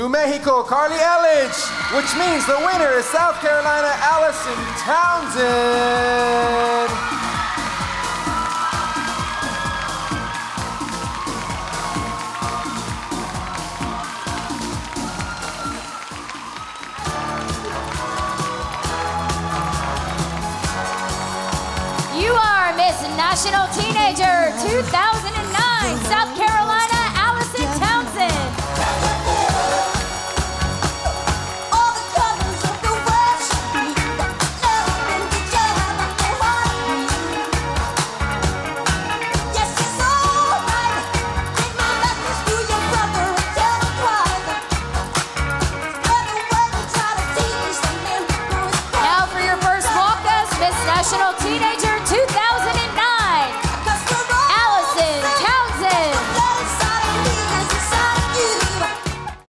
New Mexico, Carly Elledge, which means the winner is South Carolina, Allyson Townsend. You are Miss National Teenager 2009, South Carolina. National Teenager